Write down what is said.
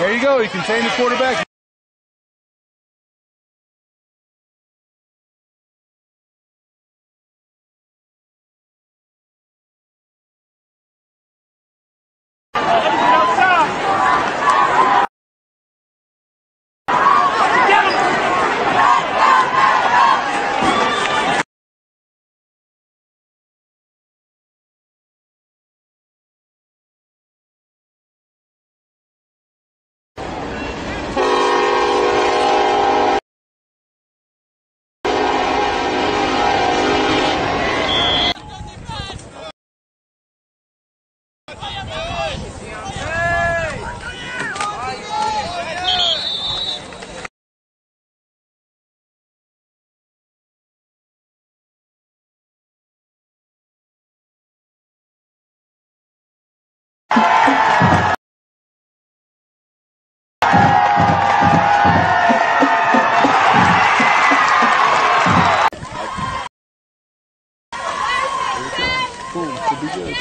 There you go. He contained the quarterback. Be good.